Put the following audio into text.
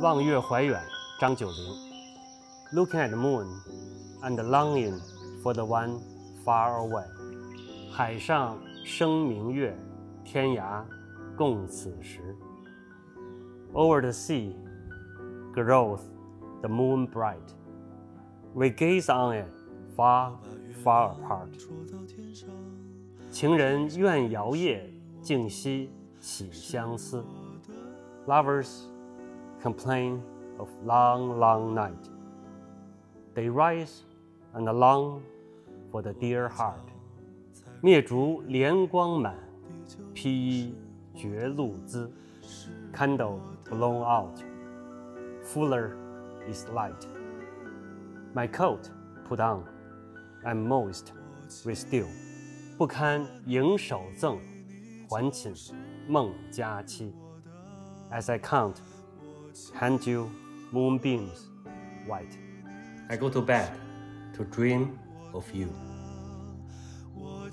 望月怀远，张九龄。Looking at the moon and longing for the one far away。海上生明月，天涯共此时。Over the sea groweth the moon bright. We gaze on it far, far apart. 情人怨遥夜，竟夕起相思。Lovers complain of long, long night. They rise and long for the dear heart. 灭烛怜光满，披衣觉露滋。Candle blown out, fuller is light. My coat put on, I'm moist with dew. 不堪盈手赠，还寝梦佳期。As I count, hand you moonbeams white. I go to bed to dream of you. 我